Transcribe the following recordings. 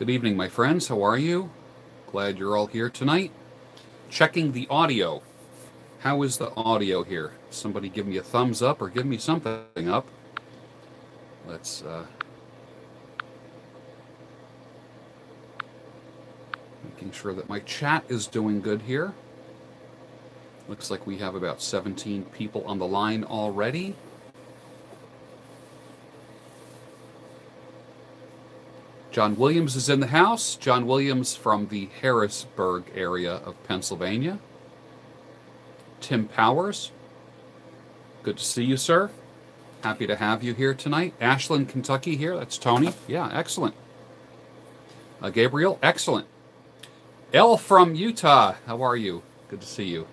Good evening, my friends. How are you? Glad you're all here tonight. Checking the audio. How is the audio here? Somebody give me a thumbs up or give me something up. Let's uh, making sure that my chat is doing good here. Looks like we have about 17 people on the line already. John Williams is in the house. John Williams from the Harrisburg area of Pennsylvania. Tim Powers. Good to see you, sir. Happy to have you here tonight. Ashland, Kentucky here. That's Tony. Yeah, excellent. Uh, Gabriel, excellent. L from Utah. How are you? Good to see you.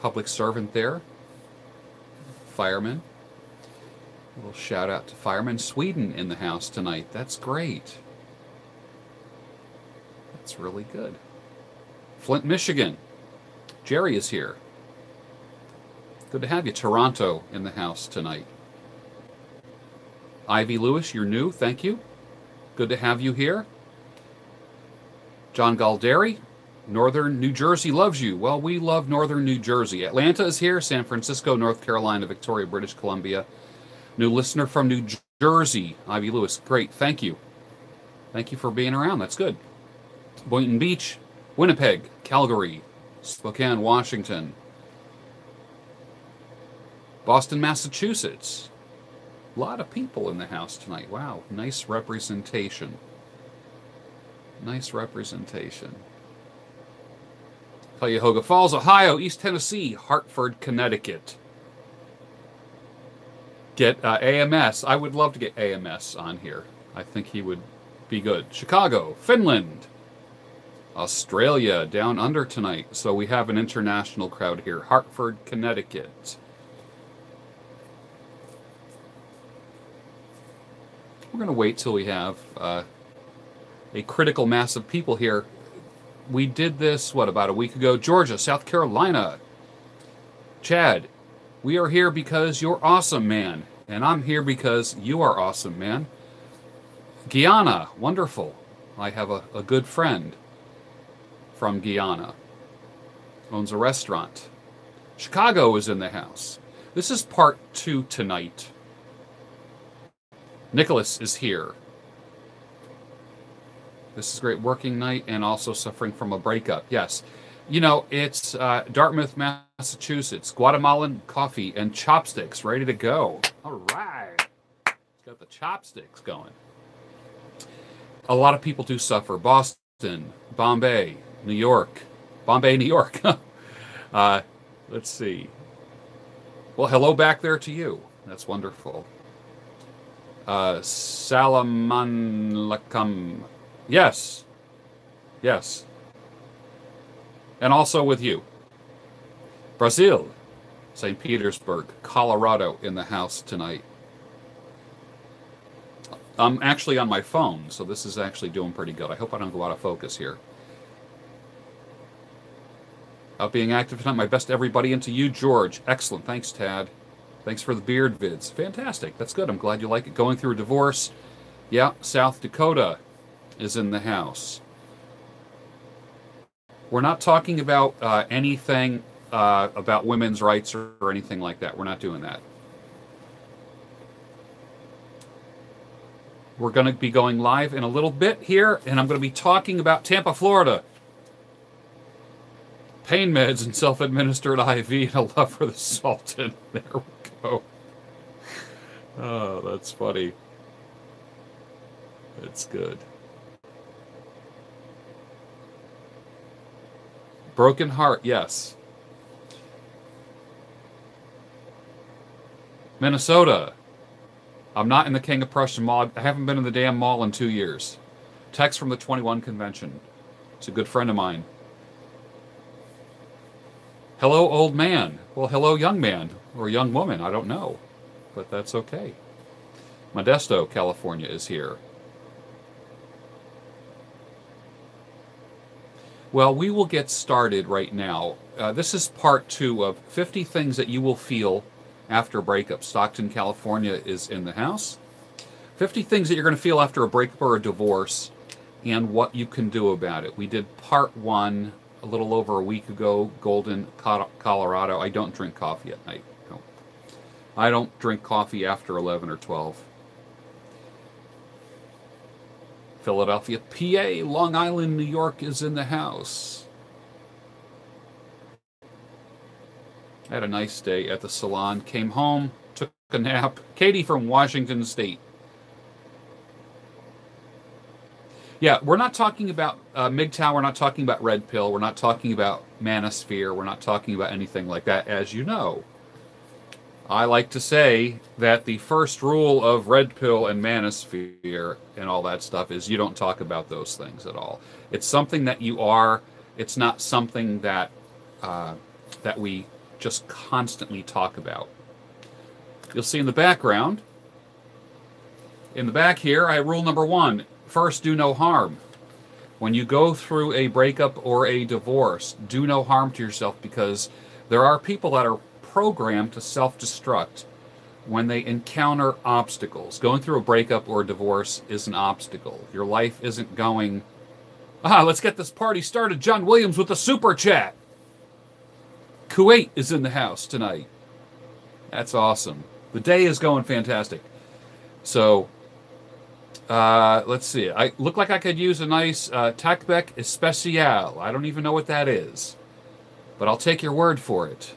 Public servant there. Fireman. A little shout out to Fireman Sweden in the house tonight. That's great. That's really good. Flint, Michigan. Jerry is here. Good to have you. Toronto in the house tonight. Ivy Lewis, you're new. Thank you. Good to have you here. John Galderi, Northern New Jersey loves you. Well, we love Northern New Jersey. Atlanta is here. San Francisco, North Carolina, Victoria, British Columbia. New listener from New Jersey, Ivy Lewis. Great. Thank you. Thank you for being around. That's good. Boynton Beach, Winnipeg, Calgary, Spokane, Washington, Boston, Massachusetts. A lot of people in the house tonight. Wow, nice representation. Nice representation. Cuyahoga Falls, Ohio, East Tennessee, Hartford, Connecticut. Get uh, AMS. I would love to get AMS on here. I think he would be good. Chicago, Finland, Australia, down under tonight. So we have an international crowd here. Hartford, Connecticut. We're going to wait till we have uh, a critical mass of people here. We did this, what, about a week ago? Georgia, South Carolina. Chad, we are here because you're awesome, man. And I'm here because you are awesome, man. Guyana, wonderful. I have a, a good friend from Guyana. Owns a restaurant. Chicago is in the house. This is part two tonight Nicholas is here. This is great working night and also suffering from a breakup. Yes. You know, it's uh, Dartmouth, Massachusetts, Guatemalan coffee and chopsticks ready to go. All right. It's got the chopsticks going. A lot of people do suffer. Boston, Bombay, New York. Bombay, New York. uh, let's see. Well, hello back there to you. That's wonderful. Uh, Salamanlakam. Yes. Yes. And also with you. Brazil. St. Petersburg, Colorado in the house tonight. I'm actually on my phone, so this is actually doing pretty good. I hope I don't go out of focus here. Out being active tonight, my best everybody, and to you, George. Excellent. Thanks, Tad. Thanks for the beard vids. Fantastic. That's good. I'm glad you like it. Going through a divorce. Yeah, South Dakota is in the house. We're not talking about uh, anything uh, about women's rights or, or anything like that. We're not doing that. We're going to be going live in a little bit here, and I'm going to be talking about Tampa, Florida. Pain meds and self administered IV and a love for the Sultan. There we go. Oh, that's funny. That's good. Broken heart, yes. Minnesota. I'm not in the King of Prussia Mall. I haven't been in the damn mall in two years. Text from the 21 convention. It's a good friend of mine. Hello, old man. Well, hello, young man or young woman. I don't know, but that's okay. Modesto, California is here. Well, we will get started right now. Uh, this is part two of 50 things that you will feel after a breakup. Stockton, California is in the house. 50 things that you're going to feel after a breakup or a divorce and what you can do about it. We did part one a little over a week ago, Golden, Colorado. I don't drink coffee at night. No. I don't drink coffee after 11 or 12. Philadelphia, PA, Long Island, New York is in the house. Had a nice day at the salon, came home, took a nap. Katie from Washington State. Yeah, we're not talking about uh, MGTOW. We're not talking about Red Pill. We're not talking about Manosphere. We're not talking about anything like that, as you know. I like to say that the first rule of Red Pill and Manosphere and all that stuff is you don't talk about those things at all. It's something that you are. It's not something that uh, that we just constantly talk about. You'll see in the background. In the back here, I rule number one First, do no harm. When you go through a breakup or a divorce, do no harm to yourself because there are people that are programmed to self destruct when they encounter obstacles. Going through a breakup or a divorce is an obstacle. Your life isn't going, ah, let's get this party started. John Williams with the super chat. Kuwait is in the house tonight. That's awesome. The day is going fantastic. So uh, let's see. I look like I could use a nice uh, Especial. I don't even know what that is, but I'll take your word for it.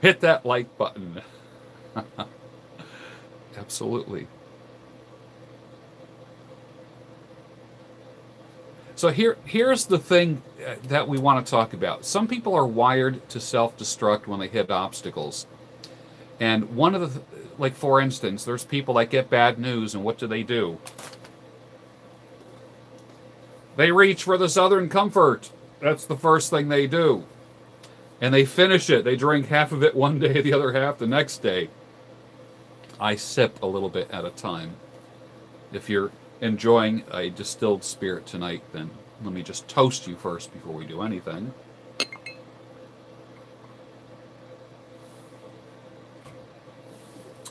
Hit that like button. Absolutely. So here, here's the thing uh, that we want to talk about. Some people are wired to self-destruct when they hit obstacles. And one of the, like for instance, there's people that get bad news, and what do they do? They reach for the Southern Comfort. That's the first thing they do. And they finish it. They drink half of it one day, the other half the next day. I sip a little bit at a time. If you're enjoying a distilled spirit tonight, then let me just toast you first before we do anything.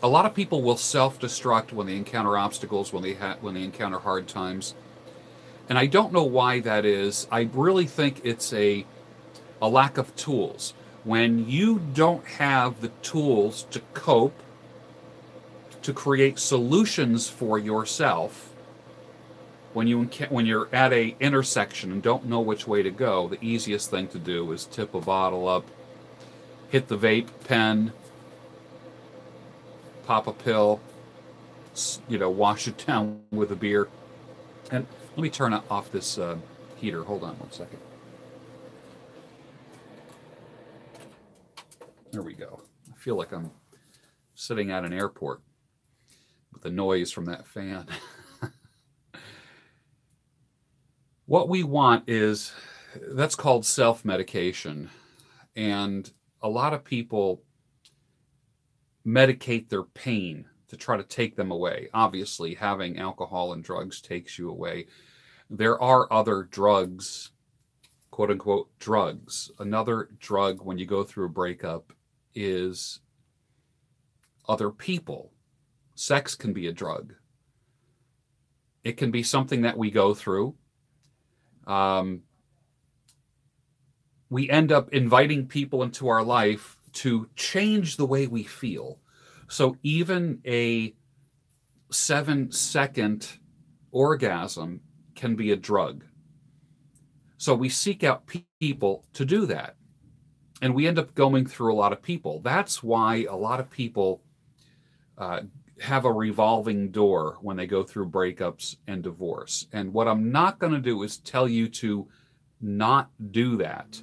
a lot of people will self-destruct when they encounter obstacles, when they when they encounter hard times, and I don't know why that is. I really think it's a a lack of tools. When you don't have the tools to cope, to create solutions for yourself, when you when you're at a intersection and don't know which way to go, the easiest thing to do is tip a bottle up, hit the vape pen, pop a pill, you know, wash it down with a beer. And let me turn off this uh, heater. Hold on one second. There we go. I feel like I'm sitting at an airport with the noise from that fan. what we want is that's called self medication. And a lot of people medicate their pain to try to take them away. Obviously, having alcohol and drugs takes you away. There are other drugs, quote unquote, drugs. Another drug when you go through a breakup is other people. Sex can be a drug. It can be something that we go through. Um, we end up inviting people into our life to change the way we feel. So even a seven second orgasm can be a drug. So we seek out people to do that. And we end up going through a lot of people. That's why a lot of people uh, have a revolving door when they go through breakups and divorce. And what I'm not going to do is tell you to not do that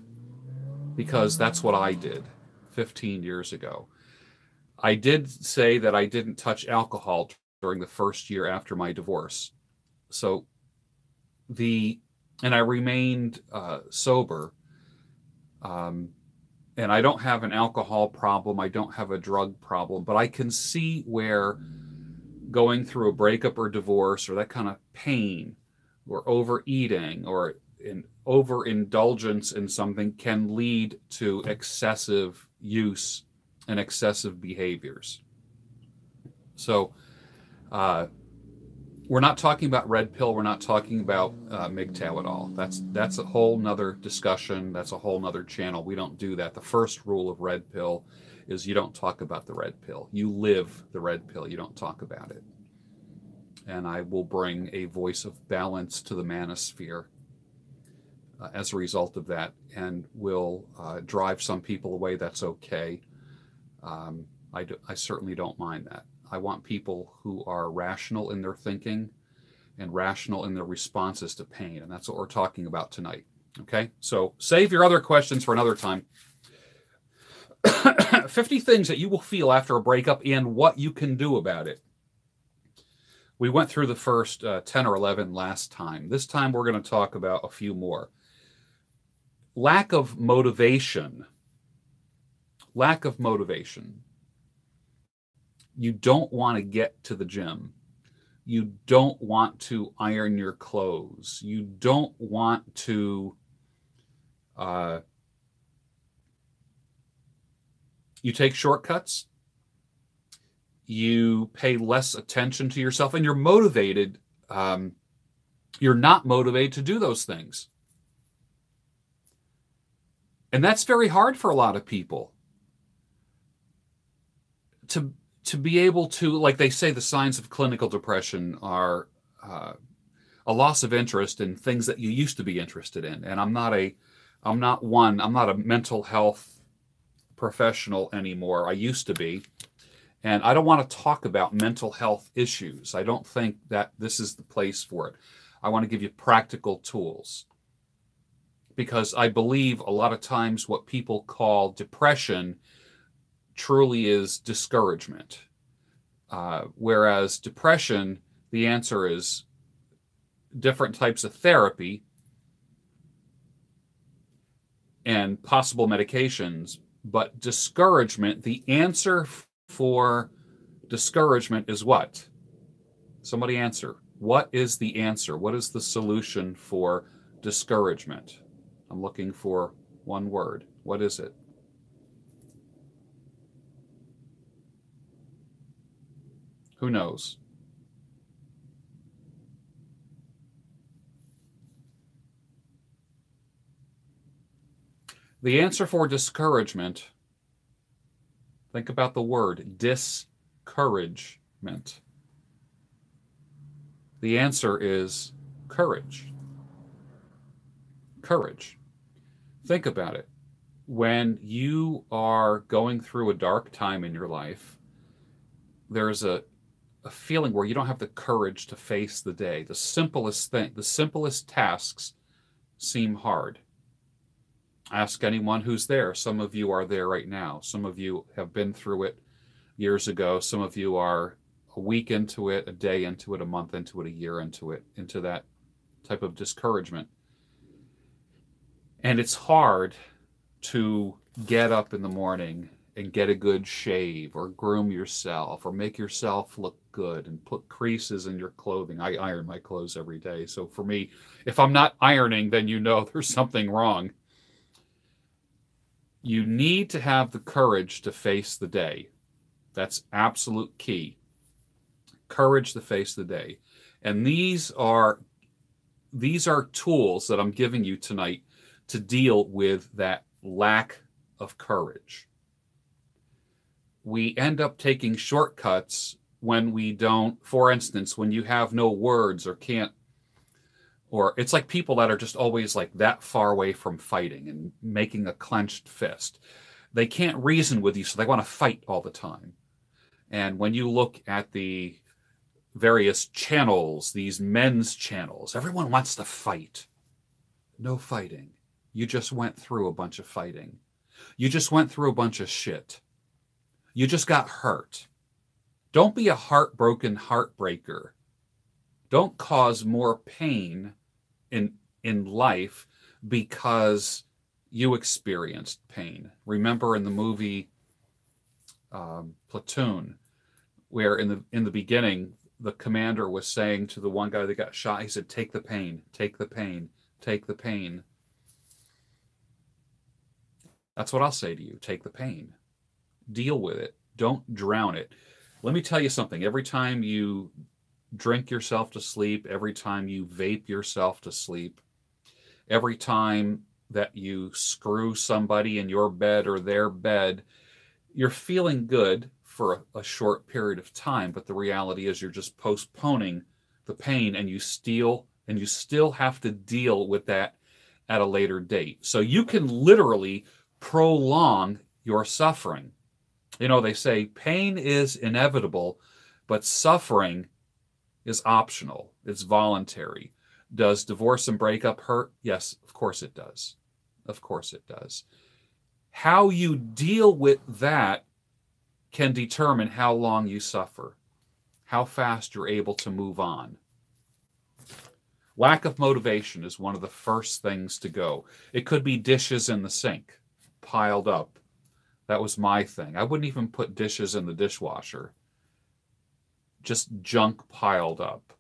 because that's what I did. 15 years ago. I did say that I didn't touch alcohol during the first year after my divorce. So the and I remained uh, sober. Um, and I don't have an alcohol problem. I don't have a drug problem, but I can see where going through a breakup or divorce or that kind of pain or overeating or an overindulgence in something can lead to excessive use and excessive behaviors. So, uh, we're not talking about red pill. We're not talking about uh, MGTOW at all. That's that's a whole nother discussion. That's a whole nother channel. We don't do that. The first rule of red pill is you don't talk about the red pill. You live the red pill. You don't talk about it. And I will bring a voice of balance to the manosphere uh, as a result of that, and will uh, drive some people away. That's okay. Um, I, do, I certainly don't mind that. I want people who are rational in their thinking and rational in their responses to pain. And that's what we're talking about tonight. Okay, so save your other questions for another time. 50 things that you will feel after a breakup and what you can do about it. We went through the first uh, 10 or 11 last time. This time we're going to talk about a few more. Lack of motivation. Lack of motivation you don't want to get to the gym. You don't want to iron your clothes. You don't want to. Uh, you take shortcuts. You pay less attention to yourself, and you're motivated. Um, you're not motivated to do those things. And that's very hard for a lot of people. To to be able to, like they say, the signs of clinical depression are uh, a loss of interest in things that you used to be interested in. And I'm not a, I'm not one, I'm not a mental health professional anymore. I used to be. And I don't want to talk about mental health issues. I don't think that this is the place for it. I want to give you practical tools because I believe a lot of times what people call depression truly is discouragement. Uh, whereas depression, the answer is different types of therapy and possible medications. But discouragement, the answer for discouragement is what? Somebody answer. What is the answer? What is the solution for discouragement? I'm looking for one word. What is it? Who knows? The answer for discouragement, think about the word discouragement. The answer is courage. Courage. Think about it. When you are going through a dark time in your life, there's a a feeling where you don't have the courage to face the day. The simplest thing, the simplest tasks seem hard. Ask anyone who's there. Some of you are there right now. Some of you have been through it years ago. Some of you are a week into it, a day into it, a month into it, a year into it, into that type of discouragement. And it's hard to get up in the morning and get a good shave or groom yourself or make yourself look good and put creases in your clothing. I iron my clothes every day. So for me, if I'm not ironing, then you know there's something wrong. You need to have the courage to face the day. That's absolute key. Courage to face the day. And these are these are tools that I'm giving you tonight to deal with that lack of courage we end up taking shortcuts when we don't for instance when you have no words or can't or it's like people that are just always like that far away from fighting and making a clenched fist. They can't reason with you so they want to fight all the time. And when you look at the various channels these men's channels everyone wants to fight. No fighting. You just went through a bunch of fighting. You just went through a bunch of shit you just got hurt. Don't be a heartbroken heartbreaker. Don't cause more pain in in life because you experienced pain. Remember in the movie um, Platoon, where in the in the beginning the commander was saying to the one guy that got shot, he said, "Take the pain, take the pain, take the pain." That's what I'll say to you. Take the pain deal with it. Don't drown it. Let me tell you something. Every time you drink yourself to sleep, every time you vape yourself to sleep, every time that you screw somebody in your bed or their bed, you're feeling good for a, a, short period of time, but the reality is you're just postponing the pain and you steal and you still have to deal with that at a later date. So you can literally prolong your suffering. You know, they say pain is inevitable, but suffering is optional, it's voluntary. Does divorce and breakup hurt? Yes, of course it does. Of course it does. How you deal with that can determine how long you suffer, how fast you're able to move on. Lack of motivation is one of the first things to go. It could be dishes in the sink piled up. That was my thing. I wouldn't even put dishes in the dishwasher, just junk piled up.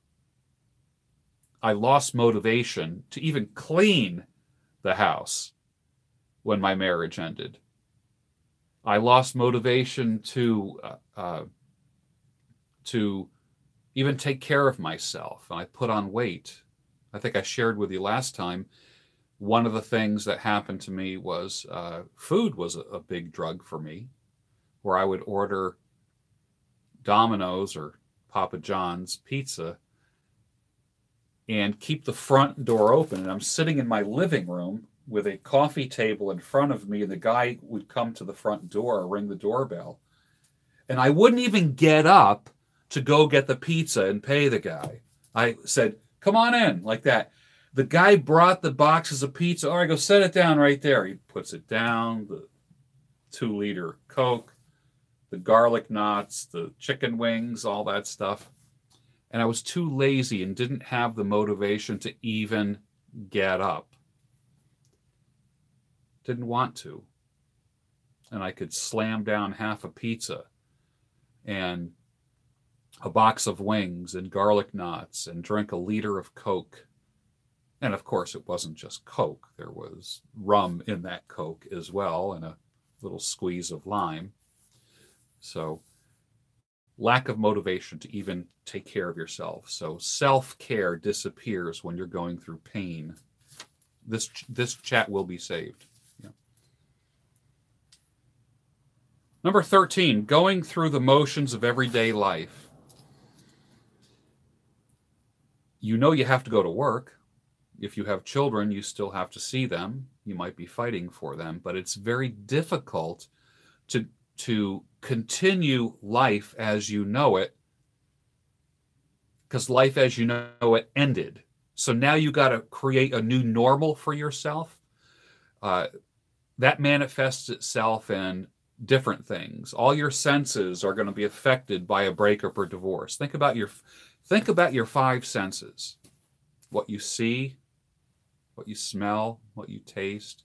I lost motivation to even clean the house when my marriage ended. I lost motivation to uh, uh, to even take care of myself. And I put on weight. I think I shared with you last time. One of the things that happened to me was uh, food was a, a big drug for me, where I would order Domino's or Papa John's pizza and keep the front door open. And I'm sitting in my living room with a coffee table in front of me, and the guy would come to the front door, ring the doorbell. And I wouldn't even get up to go get the pizza and pay the guy. I said, Come on in, like that. The guy brought the boxes of pizza. All right, go set it down right there. He puts it down, the two liter Coke, the garlic knots, the chicken wings, all that stuff. And I was too lazy and didn't have the motivation to even get up didn't want to. And I could slam down half a pizza and a box of wings and garlic knots and drink a liter of Coke. And of course, it wasn't just Coke, there was rum in that Coke as well and a little squeeze of lime. So, lack of motivation to even take care of yourself. So, self care disappears when you're going through pain. This, this chat will be saved. Number 13, going through the motions of everyday life. You know you have to go to work. If you have children, you still have to see them. You might be fighting for them, but it's very difficult to, to continue life as you know it because life as you know it ended. So now you got to create a new normal for yourself. Uh, that manifests itself in different things. All your senses are going to be affected by a breakup or divorce. Think about your think about your five senses. What you see, what you smell, what you taste,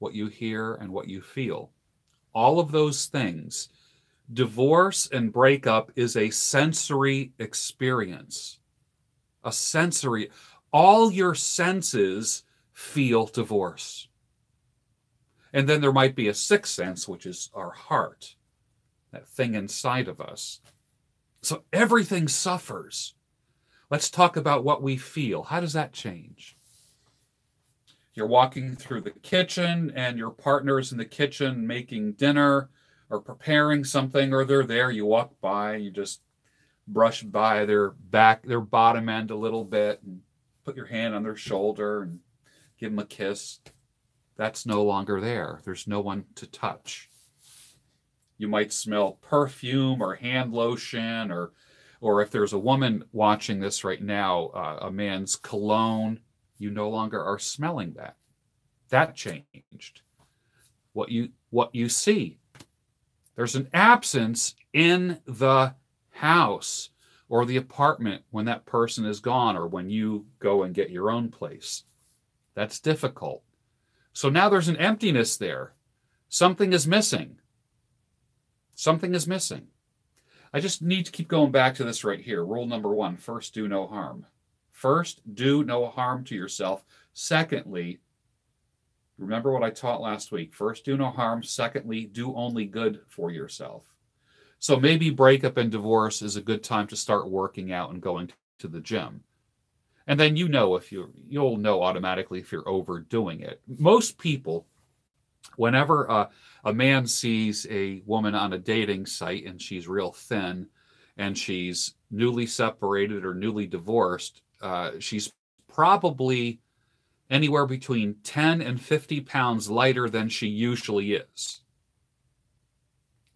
what you hear and what you feel. All of those things. Divorce and breakup is a sensory experience. A sensory all your senses feel divorce. And then there might be a sixth sense, which is our heart, that thing inside of us. So everything suffers. Let's talk about what we feel. How does that change? You're walking through the kitchen and your partner's in the kitchen making dinner or preparing something, or they're there. You walk by, you just brush by their back, their bottom end a little bit, and put your hand on their shoulder and give them a kiss that's no longer there. There's no one to touch. You might smell perfume or hand lotion, or, or if there's a woman watching this right now, uh, a man's cologne. You no longer are smelling that. That changed. What you what you see. There's an absence in the house or the apartment when that person is gone or when you go and get your own place. That's difficult. So now there's an emptiness there. Something is missing. Something is missing. I just need to keep going back to this right here. Rule number one first, do no harm. First, do no harm to yourself. Secondly, remember what I taught last week. First, do no harm. Secondly, do only good for yourself. So maybe breakup and divorce is a good time to start working out and going to the gym. And then you know if you you'll know automatically if you're overdoing it. Most people, whenever a, a man sees a woman on a dating site and she's real thin and she's newly separated or newly divorced, uh, she's probably anywhere between 10 and 50 pounds lighter than she usually is.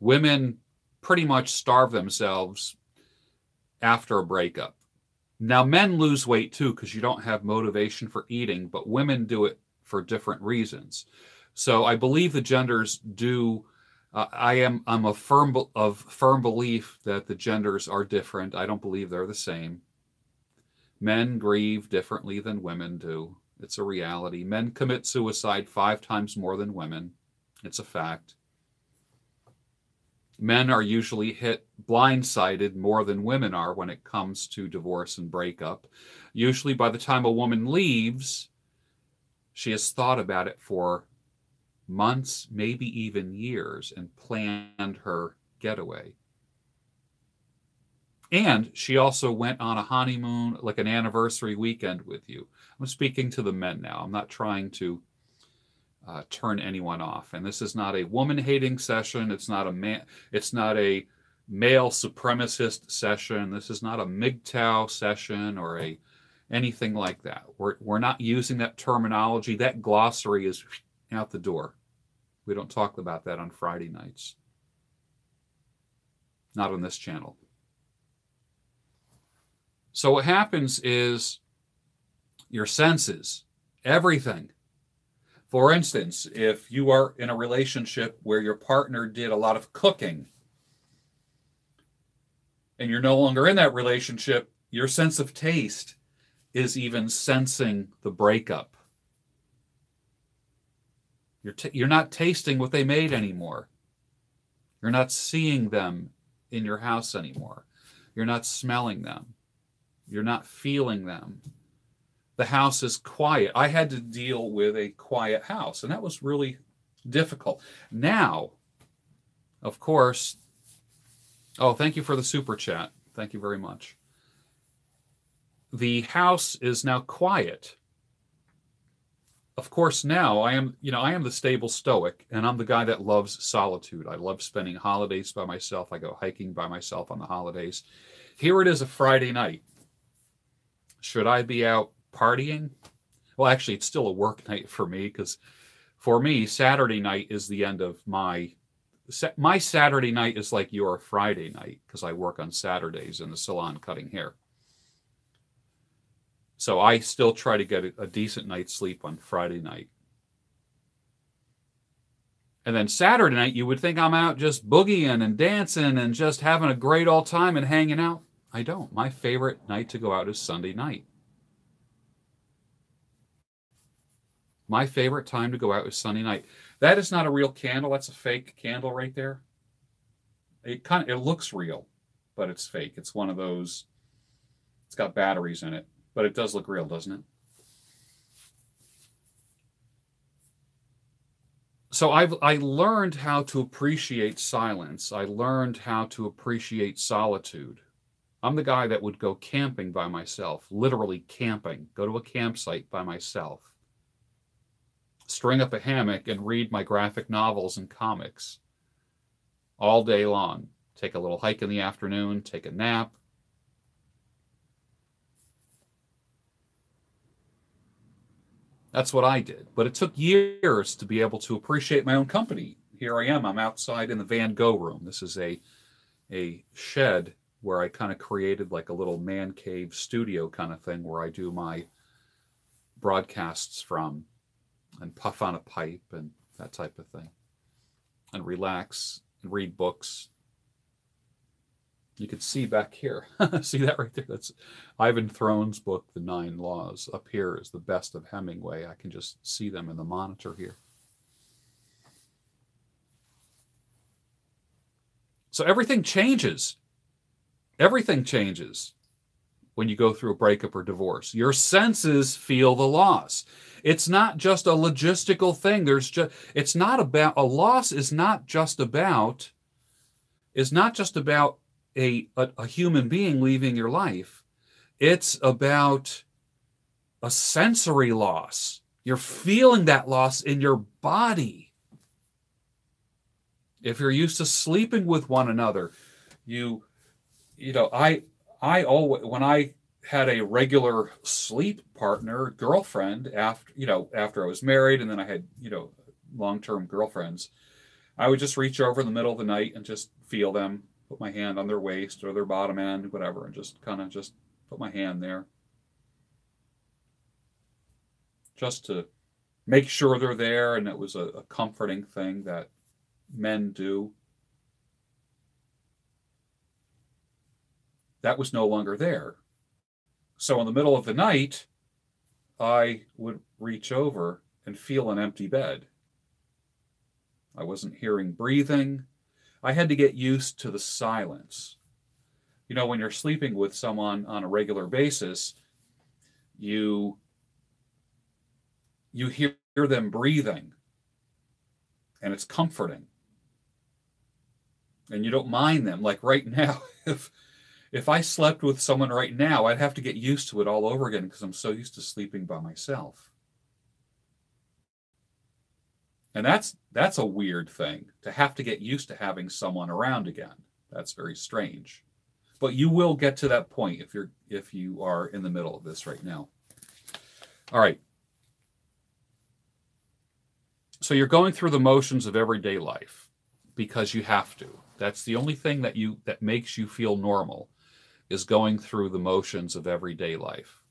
Women pretty much starve themselves after a breakup. Now, men lose weight too because you don't have motivation for eating, but women do it for different reasons. So I believe the genders do. Uh, I am I'm a firm of firm belief that the genders are different. I don't believe they're the same. Men grieve differently than women do. It's a reality. Men commit suicide five times more than women. It's a fact. Men are usually hit blindsided more than women are when it comes to divorce and breakup. Usually, by the time a woman leaves, she has thought about it for months, maybe even years, and planned her getaway. And she also went on a honeymoon, like an anniversary weekend with you. I'm speaking to the men now. I'm not trying to uh, turn anyone off. And this is not a woman hating session. It's not a man. It's not a male supremacist session. This is not a MGTOW session or a anything like that. We're, we're not using that terminology. That glossary is out the door. We don't talk about that on Friday nights. Not on this channel. So what happens is your senses, everything. For instance, if you are in a relationship where your partner did a lot of cooking and you're no longer in that relationship, your sense of taste is even sensing the breakup. You're, t- you're not tasting what they made anymore. You're not seeing them in your house anymore. You're not smelling them. You're not feeling them. The house is quiet. I had to deal with a quiet house, and that was really difficult. Now, of course, oh, thank you for the super chat. Thank you very much. The house is now quiet. Of course, now I am, you know, I am the stable stoic, and I'm the guy that loves solitude. I love spending holidays by myself. I go hiking by myself on the holidays. Here it is a Friday night. Should I be out partying? Well, actually, it's still a work night for me because for me, Saturday night is the end of my my Saturday night is like your Friday night because I work on Saturdays in the salon cutting hair. So I still try to get a, decent night's sleep on Friday night. And then Saturday night, you would think I'm out just boogieing and dancing and just having a great old time and hanging out. I don't. My favorite night to go out is Sunday night. My favorite time to go out is Sunday night. That is not a real candle. That's a fake candle right there. It kind of it looks real, but it's fake. It's one of those. It's got batteries in it, but it does look real, doesn't it? so I've I learned how to appreciate silence. I learned how to appreciate solitude. I'm the guy that would go camping by myself, literally camping, go to a campsite by myself, string up a hammock and read my graphic novels and comics all day long. Take a little hike in the afternoon, take a nap. That's what I did. But it took years to be able to appreciate my own company. Here I am. I'm outside in the Van Gogh room. This is a a shed where I kind of created like a little man cave studio kind of thing where I do my broadcasts from and puff on a pipe and that type of thing and relax and read books. You can see back here. see that right there? That's Ivan Throne's book, The Nine Laws. Up here is the best of Hemingway. I can just see them in the monitor here. So everything changes everything changes when you go through a breakup or divorce. Your senses feel the loss. It's not just a logistical thing. There's just it's not about a loss is not just about is not just about a, a, a human being leaving your life, it's about a sensory loss. You're feeling that loss in your body. If you're used to sleeping with one another, you, you know, I, I always, when I had a regular sleep partner, girlfriend after, you know, after I was married and then I had, you know, long-term girlfriends, I would just reach over in the middle of the night and just feel them, put my hand on their waist or their bottom end, whatever, and just kind of just put my hand there. Just to make sure they're there. And it was a, a comforting thing that men do. That was no longer there. So in the middle of the night, I would reach over and feel an empty bed. I wasn't hearing breathing. I had to get used to the silence. You know, when you're sleeping with someone on a regular basis, you you hear them breathing and it's comforting. And you don't mind them like right now if if I slept with someone right now, I'd have to get used to it all over again because I'm so used to sleeping by myself. And that's that's a weird thing to have to get used to having someone around again. That's very strange. But you will get to that point if you're if you are in the middle of this right now. All right. So you're going through the motions of everyday life because you have to. That's the only thing that you that makes you feel normal is going through the motions of everyday life.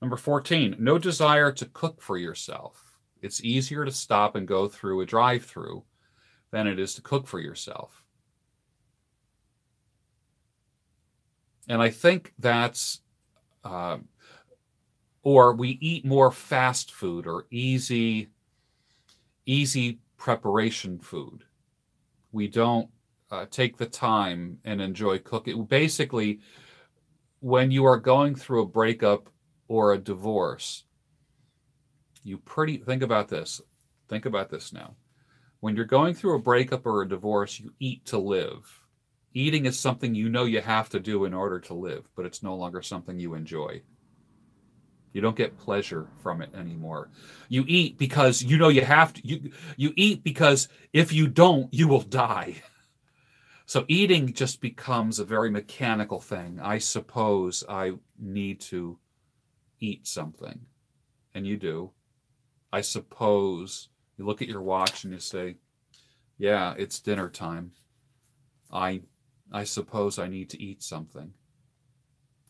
Number 14, no desire to cook for yourself. It's easier to stop and go through a drive through than it is to cook for yourself. And I think that's, uh, or we eat more fast food or easy, easy preparation food. We don't uh, take the time and enjoy cooking. Basically, when you are going through a breakup or a divorce, you pretty think about this. Think about this now. When you're going through a breakup or a divorce, you eat to live. Eating is something you know you have to do in order to live, but it's no longer something you enjoy. You don't get pleasure from it anymore. You eat because you know you have to. You you eat because if you don't, you will die. So eating just becomes a very mechanical thing. I suppose I need to eat something. And you do. I suppose you look at your watch and you say, yeah, it's dinner time. I I suppose I need to eat something.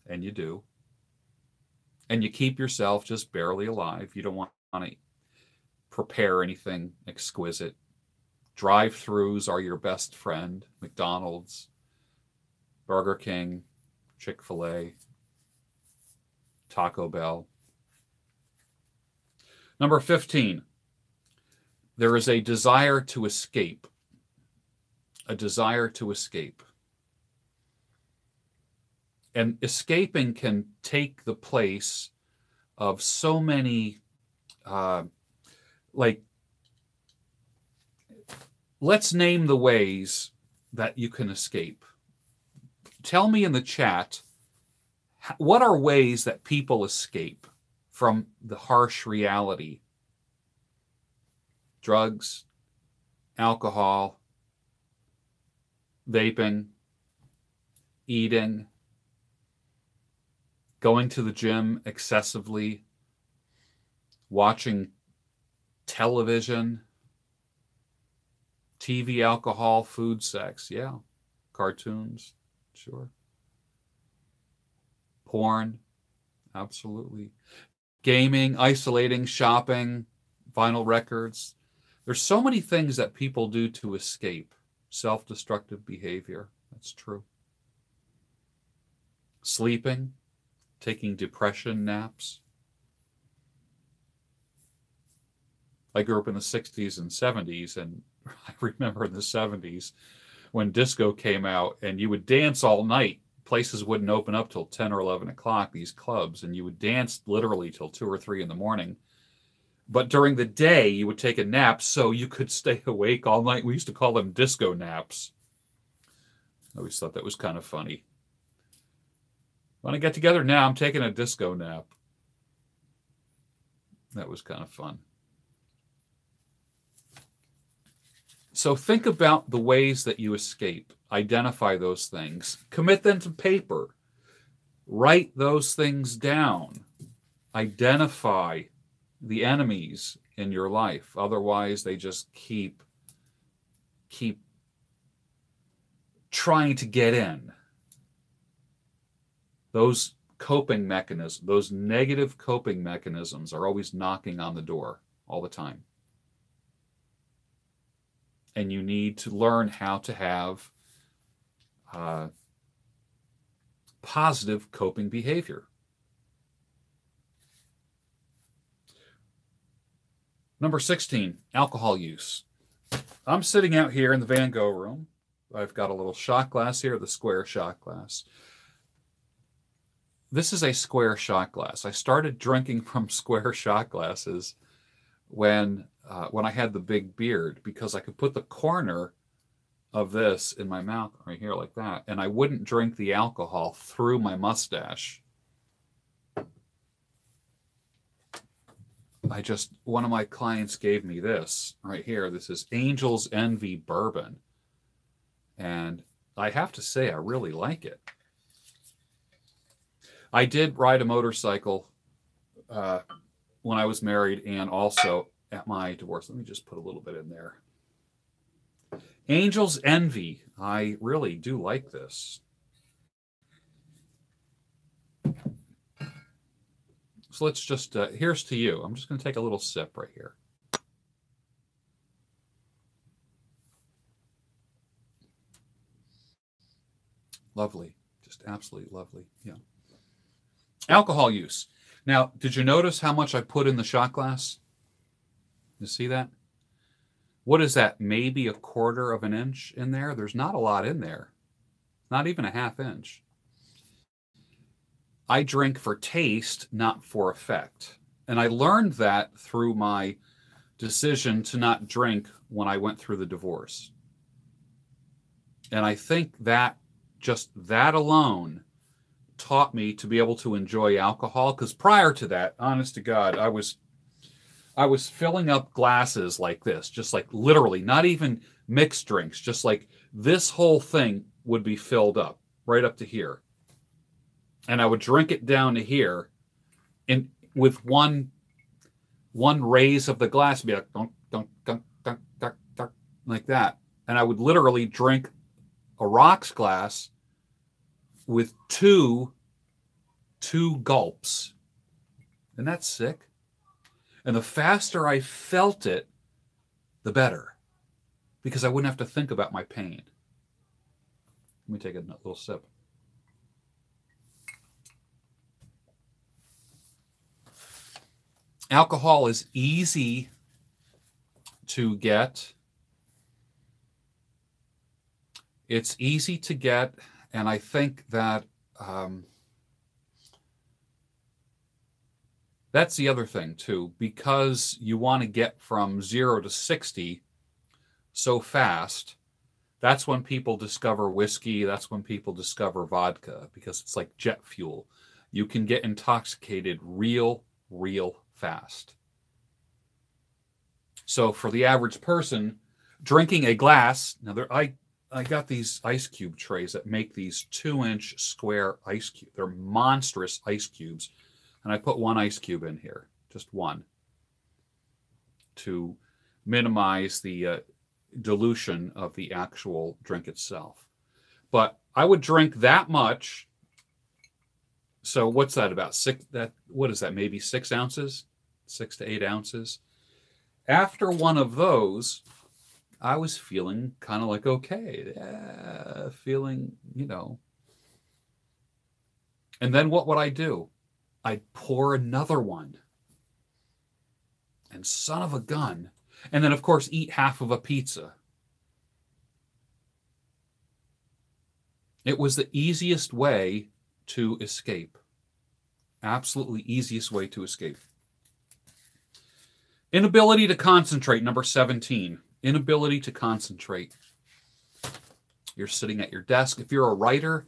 And you do. And you keep yourself just barely alive. You don't want to prepare anything exquisite. Drive throughs are your best friend. McDonald's, Burger King, Chick fil A, Taco Bell. Number 15, there is a desire to escape. A desire to escape. And escaping can take the place of so many, uh, like, let's name the ways that you can escape. Tell me in the chat what are ways that people escape from the harsh reality? Drugs, alcohol, vaping, eating, going to the gym excessively, watching television, TV, alcohol, food, sex. Yeah. Cartoons. Sure porn, absolutely. Gaming, isolating, shopping, vinyl records. There's so many things that people do to escape self destructive behavior. That's true. Sleeping, taking depression naps. I grew up in the 60s and 70s, and I remember in the 70s when disco came out, and you would dance all night places wouldn't open up till 10 or 11 o'clock, these clubs, and you would dance literally till 2 or 3 in the morning. But during the day, you would take a nap so you could stay awake all night. We used to call them disco naps. I always thought that was kind of funny. When I get together now, I'm taking a disco nap. That was kind of fun. So think about the ways that you escape. Identify those things. Commit them to paper. Write those things down. Identify the enemies in your life. Otherwise, they just keep keep trying to get in. Those coping mechanisms, those negative coping mechanisms are always knocking on the door all the time. And you need to learn how to have uh, positive coping behavior. Number 16, alcohol use. I'm sitting out here in the Van Gogh room. I've got a little shot glass here, the square shot glass. This is a square shot glass. I started drinking from square shot glasses when uh, when I had the big beard because I could put the corner of this in my mouth right here like that, and I wouldn't drink the alcohol through my mustache. I just one of my clients gave me this right here. This is Angel's Envy bourbon. And I have to say I really like it. I did ride a motorcycle uh, when I was married and also at my divorce. Let me just put a little bit in there. Angel's Envy. I really do like this. So let's just, uh, here's to you. I'm just going to take a little sip right here. Lovely. Just absolutely lovely. Yeah. Alcohol use. Now, did you notice how much I put in the shot glass? You see that? What is that? Maybe a quarter of an inch in there? There's not a lot in there. Not even a half inch. I drink for taste, not for effect. And I learned that through my decision to not drink when I went through the divorce. And I think that just that alone taught me to be able to enjoy alcohol because prior to that honest to god i was i was filling up glasses like this just like literally not even mixed drinks just like this whole thing would be filled up right up to here. And i would drink it down to here and with one one raise of the glass be like dunk, dunk, dunk, dunk, dunk, dunk, like that. And i would literally drink a rocks glass with two two gulps. And that's sick. And the faster I felt it, the better. Because I wouldn't have to think about my pain. Let me take a little sip. Alcohol is easy to get. It's easy to get and I think that um, that's the other thing too, because you want to get from zero to 60 so fast. That's when people discover whiskey. That's when people discover vodka because it's like jet fuel. You can get intoxicated real, real fast. So for the average person, drinking a glass, now there, I I got these ice cube trays that make these two inch square ice cube. They're monstrous ice cubes. And I put one ice cube in here, just one, to minimize the uh, dilution of the actual drink itself. But I would drink that much. So what's that about six? That what is that? Maybe six ounces, six to eight ounces. After one of those, I was feeling kind of like okay, feeling, you know. And then what would I do? I'd pour another one. And son of a gun. And then, of course, eat half of a pizza. It was the easiest way to escape. Absolutely easiest way to escape. Inability to concentrate, number 17. Inability to concentrate. You're sitting at your desk. If you're a writer,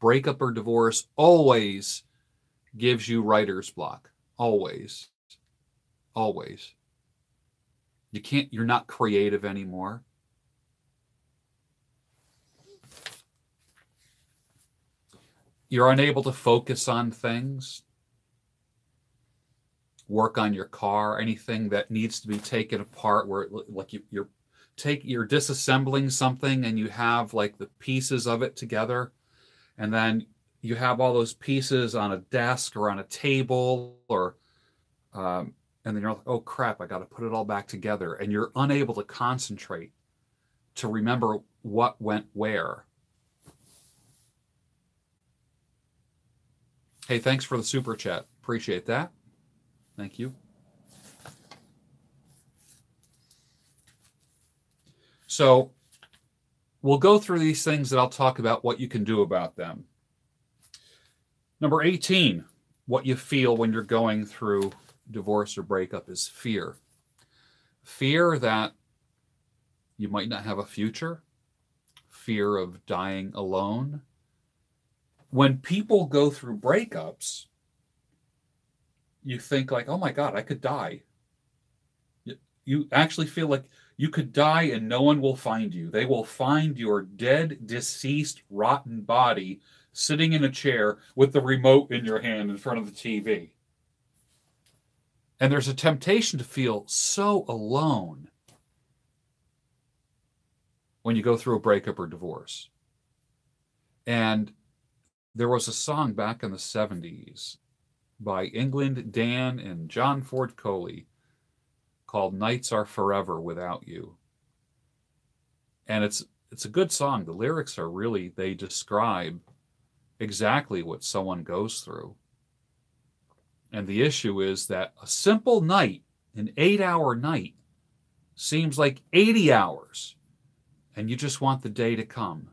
breakup or divorce always gives you writer's block. Always. Always. You can't, you're not creative anymore. You're unable to focus on things, work on your car, anything that needs to be taken apart, where like you, you're take you're disassembling something and you have like the pieces of it together, and then you have all those pieces on a desk or on a table or um, and then you're like, oh crap, I got to put it all back together, and you're unable to concentrate to remember what went where. Hey, thanks for the super chat. Appreciate that. Thank you. So we'll go through these things that I'll talk about what you can do about them. Number 18, what you feel when you're going through divorce or breakup is fear. Fear that you might not have a future, fear of dying alone. When people go through breakups, you think like, "Oh my god, I could die." You actually feel like you could die and no one will find you. They will find your dead, deceased, rotten body sitting in a chair with the remote in your hand in front of the TV. And there's a temptation to feel so alone when you go through a breakup or divorce. And there was a song back in the 70s by England Dan and John Ford Coley called Nights Are Forever Without You. And it's it's a good song. The lyrics are really they describe exactly what someone goes through. And the issue is that a simple night, an eight hour night, seems like 80 hours, and you just want the day to come.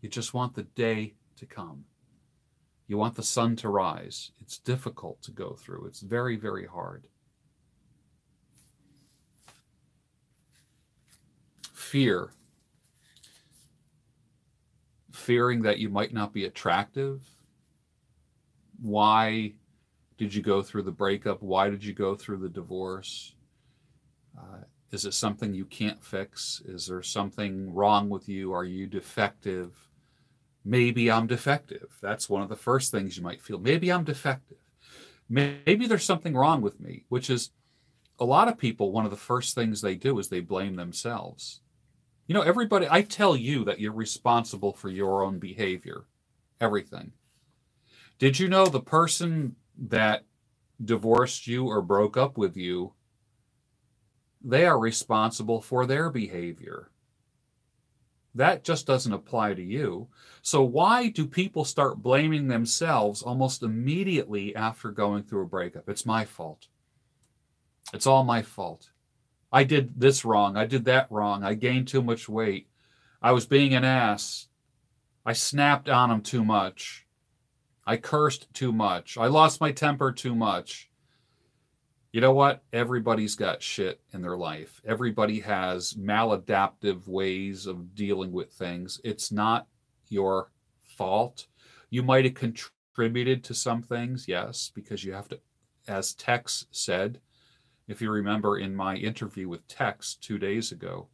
You just want the day to come. You want the sun to rise. It's difficult to go through, it's very, very hard. Fear. Fearing that you might not be attractive, why did you go through the breakup? Why did you go through the divorce? Uh, is it something you can't fix? Is there something wrong with you? Are you defective? Maybe I'm defective. That's one of the first things you might feel. Maybe I'm defective. Maybe there's something wrong with me, which is a lot of people, one of the first things they do is they blame themselves. You know, everybody, I tell you that you're responsible for your own behavior, everything. Did you know the person that divorced you or broke up with you, they are responsible for their behavior? That just doesn't apply to you. So, why do people start blaming themselves almost immediately after going through a breakup? It's my fault. It's all my fault. I did this wrong. I did that wrong. I gained too much weight. I was being an ass. I snapped on him too much. I cursed too much. I lost my temper too much. You know what? Everybody's got shit in their life. Everybody has maladaptive ways of dealing with things. It's not your fault. You might have contributed to some things, yes, because you have to, as Tex said, if you remember in my interview with Tex two days ago,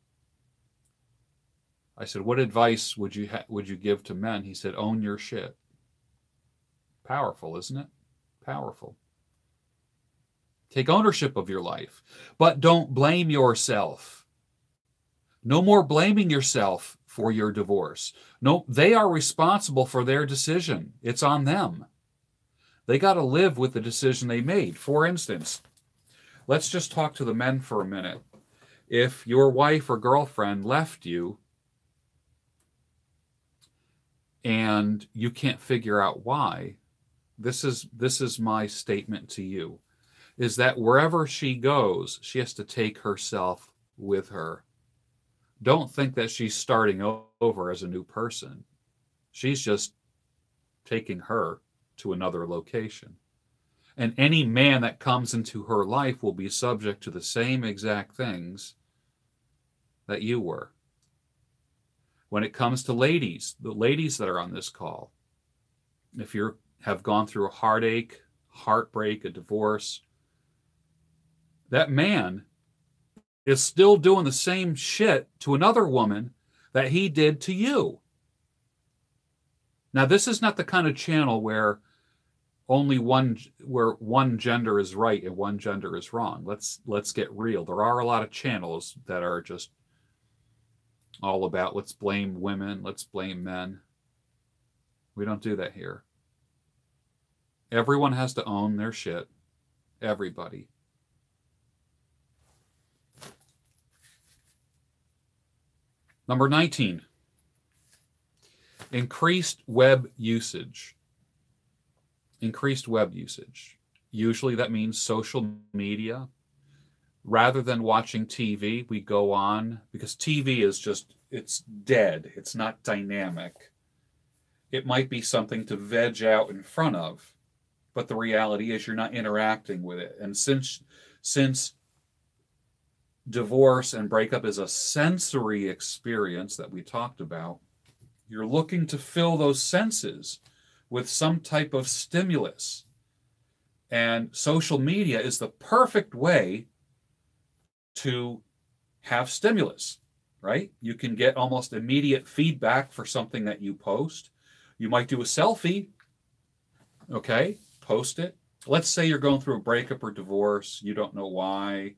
I said, "What advice would you ha- would you give to men?" He said, "Own your shit." Powerful, isn't it? Powerful. Take ownership of your life, but don't blame yourself. No more blaming yourself for your divorce. No, they are responsible for their decision. It's on them. They got to live with the decision they made. For instance, let's just talk to the men for a minute. If your wife or girlfriend left you and you can't figure out why, this is this is my statement to you is that wherever she goes she has to take herself with her. Don't think that she's starting over as a new person. She's just taking her to another location. And any man that comes into her life will be subject to the same exact things that you were. When it comes to ladies, the ladies that are on this call, if you have gone through a heartache, heartbreak, a divorce, that man is still doing the same shit to another woman that he did to you. Now, this is not the kind of channel where only one where one gender is right and one gender is wrong. Let's let's get real. There are a lot of channels that are just all about let's blame women, let's blame men. We don't do that here. Everyone has to own their shit. Everybody. Number 19, increased web usage. Increased web usage. Usually that means social media. Rather than watching TV, we go on because TV is just, it's dead. It's not dynamic. It might be something to veg out in front of, but the reality is you're not interacting with it. And since, since divorce and breakup is a sensory experience that we talked about, you're looking to fill those senses with some type of stimulus. And social media is the perfect way to have stimulus, right? You can get almost immediate feedback for something that you post. You might do a selfie, okay? Post it. Let's say you're going through a breakup or divorce, you don't know why,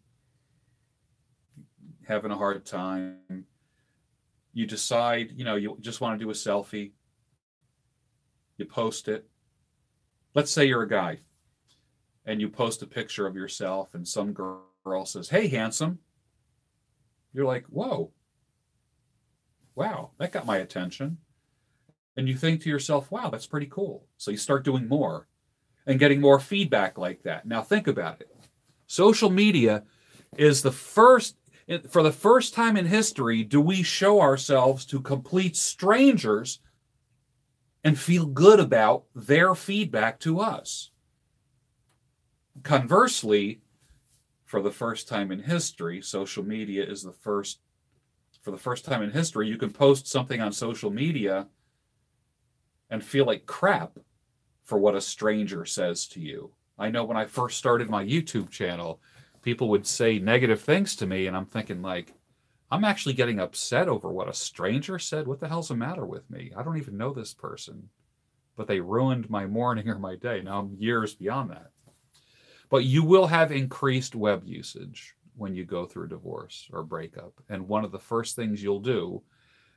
having a hard time. You decide, you know, you just want to do a selfie. You post it. Let's say you're a guy and you post a picture of yourself, and some girl says, Hey, handsome. You're like, Whoa, wow, that got my attention. And you think to yourself, Wow, that's pretty cool. So you start doing more and getting more feedback like that. Now, think about it. Social media is the first for the first time in history, do we show ourselves to complete strangers and feel good about their feedback to us? Conversely, for the first time in history, social media is the first, for the first time in history, you can post something on social media and feel like crap for what a stranger says to you. I know when I first started my YouTube channel, people would say negative things to me and i'm thinking like i'm actually getting upset over what a stranger said. What the hell's the matter with me? I don't even know this person. But they ruined my morning or my day. Now i'm years beyond that. But you will have increased web usage when you go through a divorce or breakup. And one of the first things you'll do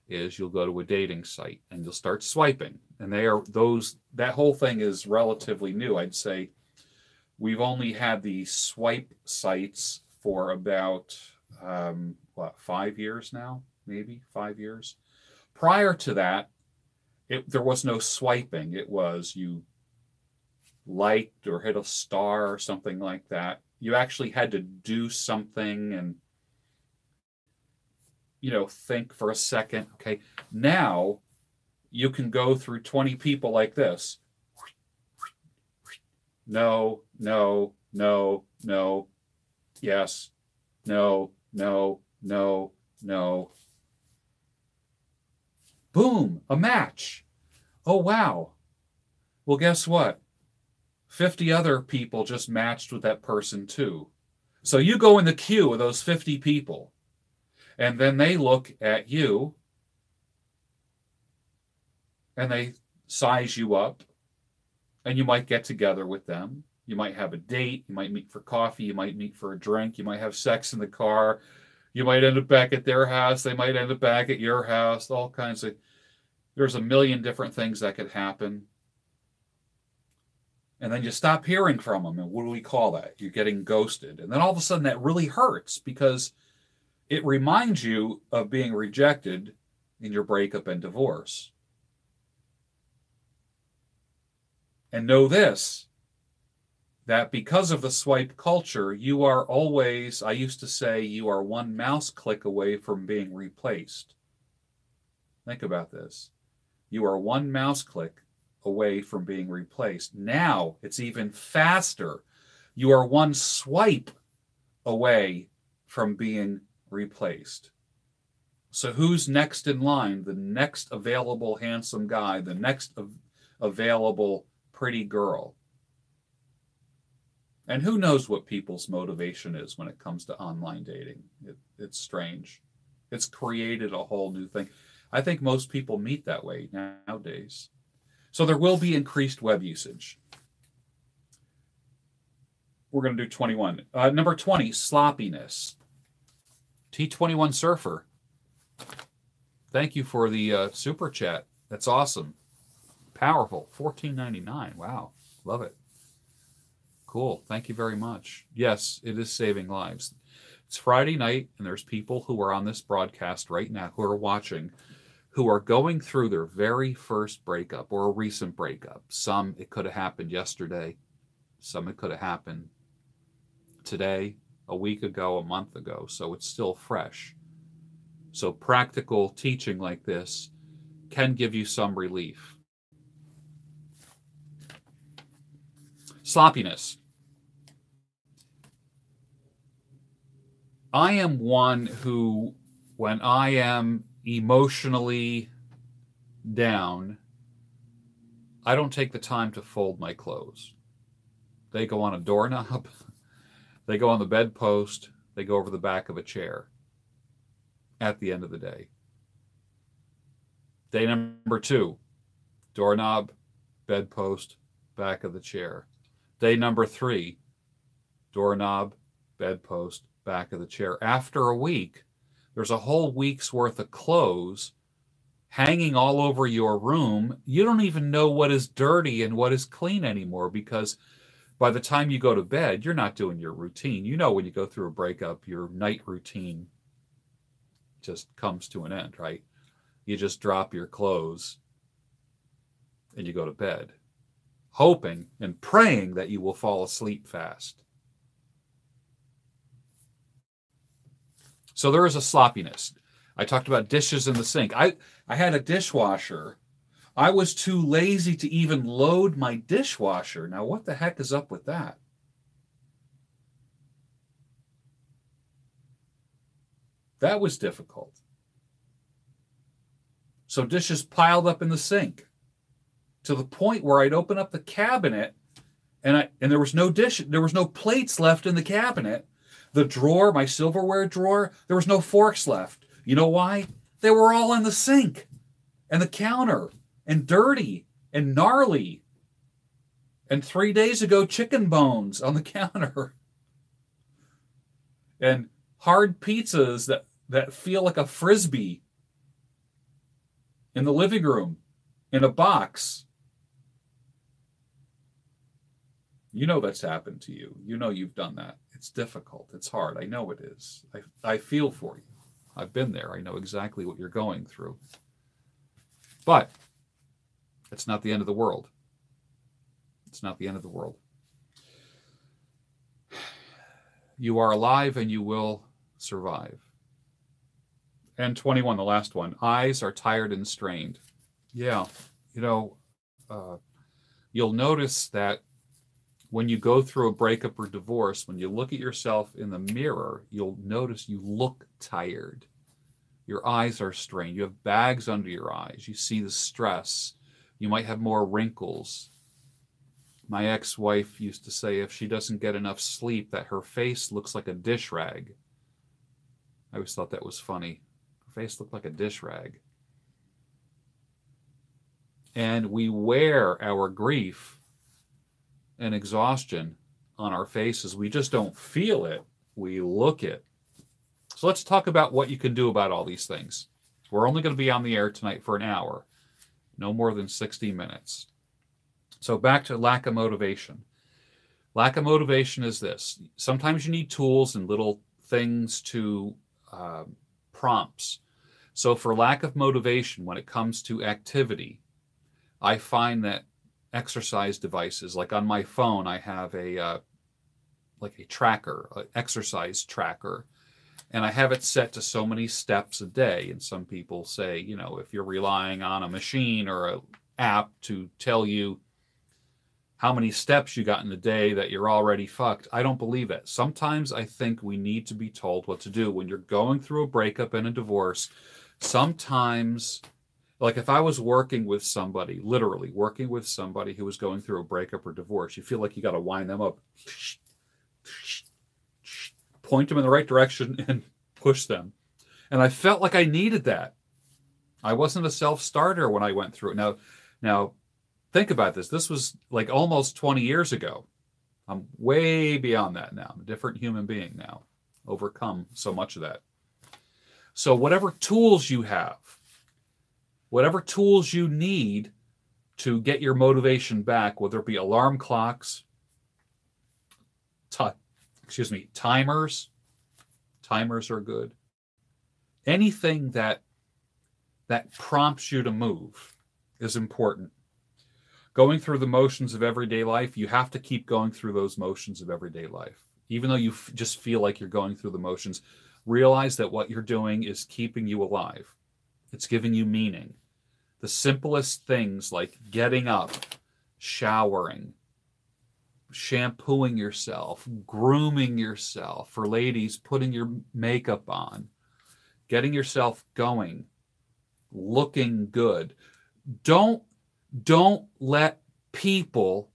is you'll go to a dating site and you'll start swiping. And they are those that whole thing is relatively new. I'd say we've only had the swipe sites for about um, what five years now, maybe five years. Prior to that, it, there was no swiping. It was you liked or hit a star or something like that. You actually had to do something and you know think for a second. Okay, now you can go through 20 people like this no, no, no, no, yes, no, no, no, no. Boom, a match. Oh, wow. Well, guess what? 50 other people just matched with that person too. So you go in the queue of those 50 people, and then they look at you and they size you up and you might get together with them. You might have a date. You might meet for coffee. You might meet for a drink. You might have sex in the car. You might end up back at their house. They might end up back at your house. All kinds of. There's a million different things that could happen. And then you stop hearing from them. And what do we call that? You're getting ghosted. And then all of a sudden that really hurts because it reminds you of being rejected in your breakup and divorce. And know this that because of the swipe culture, you are always, I used to say, you are one mouse click away from being replaced. Think about this. You are one mouse click away from being replaced. Now it's even faster. You are one swipe away from being replaced. So, who's next in line? The next available handsome guy, the next av- available pretty girl. And who knows what people's motivation is when it comes to online dating? It, it's strange. It's created a whole new thing. I think most people meet that way nowadays. So there will be increased web usage. We're going to do 21. Uh, number 20, sloppiness. T21 Surfer. Thank you for the uh, super chat. That's awesome. Powerful. 14.99. Wow. Love it. Cool. Thank you very much. Yes, it is saving lives. It's Friday night, and there's people who are on this broadcast right now who are watching who are going through their very first breakup or a recent breakup. Some it could have happened yesterday, some it could have happened today, a week ago, a month ago. So it's still fresh. So practical teaching like this can give you some relief. Sloppiness. I am one who, when I am emotionally down, I don't take the time to fold my clothes. They go on a doorknob, they go on the bedpost, they go over the back of a chair at the end of the day. Day number two, doorknob, bedpost, back of the chair. Day number three, doorknob, bedpost, back of the chair. After a week, there's a whole week's worth of clothes hanging all over your room. You don't even know what is dirty and what is clean anymore because by the time you go to bed, you're not doing your routine. You know, when you go through a breakup, your night routine just comes to an end, right? You just drop your clothes and you go to bed, hoping and praying that you will fall asleep fast. So there is a sloppiness. I talked about dishes in the sink. I, I had a dishwasher. I was too lazy to even load my dishwasher. Now, what the heck is up with that? That was difficult. So dishes piled up in the sink to the point where I'd open up the cabinet and I and there was no dish, there was no plates left in the cabinet. The drawer, my silverware drawer, there was no forks left. You know why? They were all in the sink and the counter and dirty and gnarly. And three days ago, chicken bones on the counter. And hard pizzas that, that feel like a frisbee in the living room in a box. You know that's happened to you. You know you've done that. It's difficult. It's hard. I know it is. I, I feel for you. I've been there. I know exactly what you're going through. But it's not the end of the world. It's not the end of the world. You are alive and you will survive. And 21, the last one. Eyes are tired and strained. Yeah. You know, uh, you'll notice that when you go through a breakup or divorce, when you look at yourself in the mirror, you'll notice you look tired. Your eyes are strained. You have bags under your eyes. You see the stress. You might have more wrinkles. My ex wife used to say if she doesn't get enough sleep, that her face looks like a dish rag. I always thought that was funny. Her face looked like a dish rag. And we wear our grief and exhaustion on our faces. We just don't feel it. We look it. So let's talk about what you can do about all these things. We're only going to be on the air tonight for an hour, no more than 60 minutes. So back to lack of motivation. Lack of motivation is this. Sometimes you need tools and little things to uh, prompts. So for lack of motivation, when it comes to activity, I find that exercise devices. Like on my phone, I have a uh, like a tracker, an exercise tracker, and I have it set to so many steps a day. And some people say, you know, if you're relying on a machine or an app to tell you how many steps you got in the day that you're already fucked. I don't believe it. Sometimes I think we need to be told what to do when you're going through a breakup and a divorce. Sometimes, like if I was working with somebody, literally working with somebody who was going through a breakup or divorce, you feel like you got to wind them up, point them in the right direction, and push them. And I felt like I needed that. I wasn't a self starter when I went through it. Now, now think about this. This was like almost 20 years ago. I'm way beyond that now. I'm a different human being now, overcome so much of that. So, whatever tools you have, whatever tools you need to get your motivation back, whether it be alarm clocks, t- excuse me, timers, timers are good. Anything that that prompts you to move is important going through the motions of everyday life, you have to keep going through those motions of everyday life. Even though you f- just feel like you're going through the motions, realize that what you're doing is keeping you alive. It's giving you meaning. The simplest things like getting up, showering, shampooing yourself, grooming yourself, for ladies, putting your makeup on, getting yourself going, looking good. Don't don't let people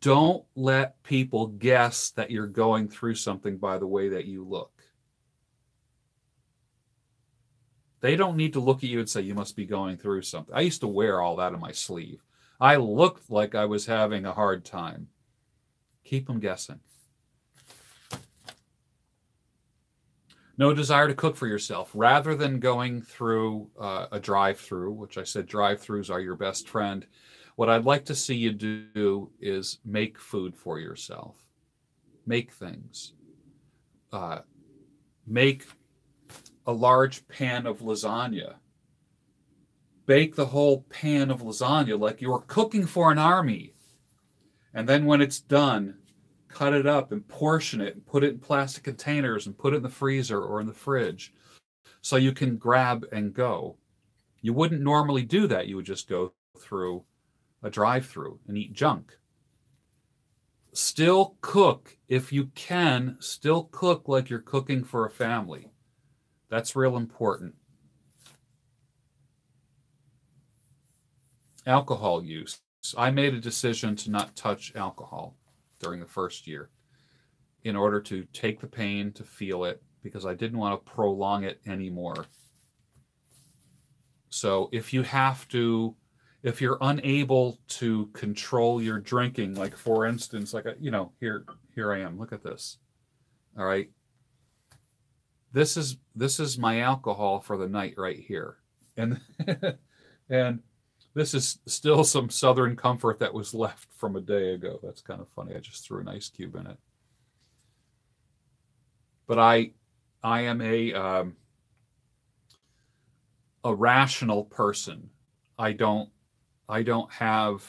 don't let people guess that you're going through something by the way that you look. They don't need to look at you and say you must be going through something. I used to wear all that on my sleeve. I looked like I was having a hard time. Keep them guessing. no desire to cook for yourself. Rather than going through uh, a drive through, which I said drive throughs are your best friend, what I'd like to see you do is make food for yourself. Make things. Uh, make a large pan of lasagna. Bake the whole pan of lasagna like you're cooking for an army. And then when it's done, cut it up and portion it and put it in plastic containers and put it in the freezer or in the fridge so you can grab and go. You wouldn't normally do that. You would just go through a drive through and eat junk. Still cook if you can, still cook like you're cooking for a family. That's real important. Alcohol use. I made a decision to not touch alcohol during the first year in order to take the pain, to feel it, because I didn't want to prolong it anymore. So if you have to, if you're unable to control your drinking, like for instance, like, a, you know, here, here I am, look at this. All right. This is, this is my alcohol for the night right here. And, and this is still some Southern comfort that was left from a day ago. That's kind of funny. I just threw an ice cube in it. But I, I am a um, a rational person. I don't, I don't have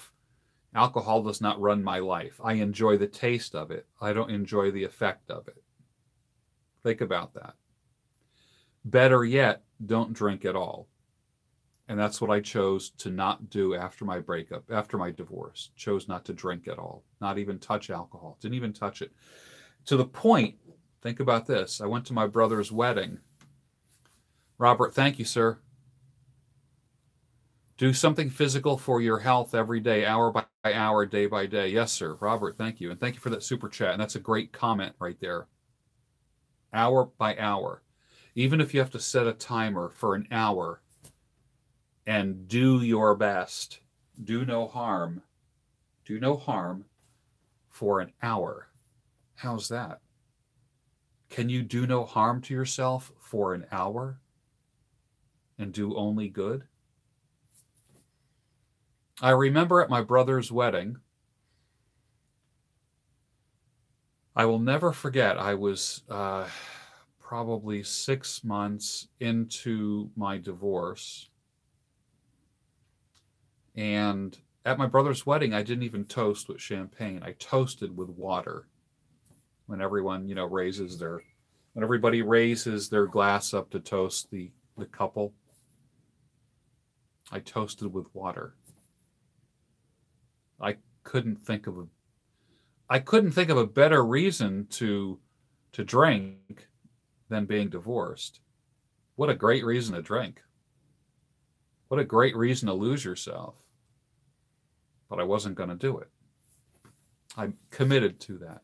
alcohol. Does not run my life. I enjoy the taste of it. I don't enjoy the effect of it. Think about that. Better yet, don't drink at all and that's what I chose to not do after my breakup, after my divorce. Chose not to drink at all, not even touch alcohol, didn't even touch it. To the point, think about this. I went to my brother's wedding. Robert, thank you, sir. Do something physical for your health every day, hour by hour, day by day. Yes, sir. Robert, thank you. And thank you for that super chat. And that's a great comment right there. Hour by hour. Even if you have to set a timer for an hour, and do your best. Do no harm. Do no harm for an hour. How's that? Can you do no harm to yourself for an hour and do only good? I remember at my brother's wedding, I will never forget, I was uh, probably six months into my divorce and at my brother's wedding, I didn't even toast with champagne. I toasted with water. When everyone, you know, raises their, when everybody raises their glass up to toast the, the couple, I toasted with water. I couldn't think of a I couldn't think of a better reason to to drink than being divorced. What a great reason to drink. What a great reason to lose yourself. But I wasn't going to do it. I'm committed to that.